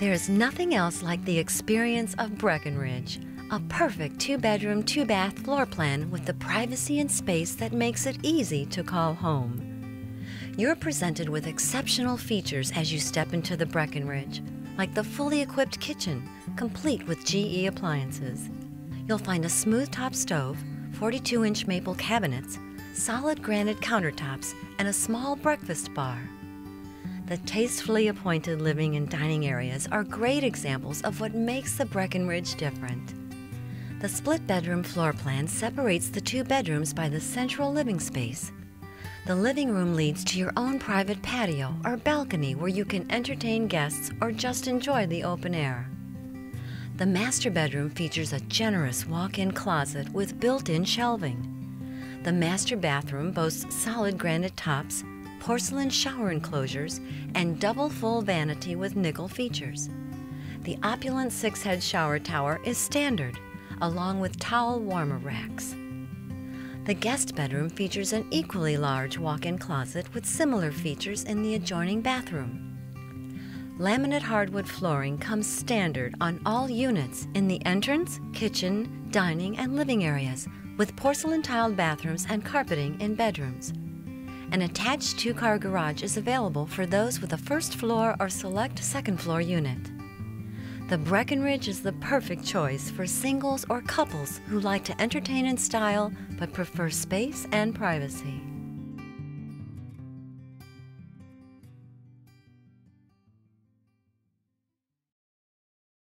There's nothing else like the experience of Breckenridge, a perfect two bedroom, two bath floor plan with the privacy and space that makes it easy to call home. You're presented with exceptional features as you step into the Breckenridge, like the fully equipped kitchen, complete with GE appliances. You'll find a smooth top stove, 42 inch maple cabinets, solid granite countertops, and a small breakfast bar. The tastefully appointed living and dining areas are great examples of what makes the Breckenridge different. The split bedroom floor plan separates the two bedrooms by the central living space. The living room leads to your own private patio or balcony where you can entertain guests or just enjoy the open air. The master bedroom features a generous walk in closet with built in shelving. The master bathroom boasts solid granite tops, porcelain shower enclosures, and double full vanity with nickel features. The opulent six head shower tower is standard, along with towel warmer racks. The guest bedroom features an equally large walk in closet with similar features in the adjoining bathroom. Laminate hardwood flooring comes standard on all units in the entrance, kitchen, dining, and living areas, with porcelain tiled bathrooms and carpeting in bedrooms. An attached two car garage is available for those with a first floor or select second floor unit. The Breckenridge is the perfect choice for singles or couples who like to entertain in style but prefer space and privacy.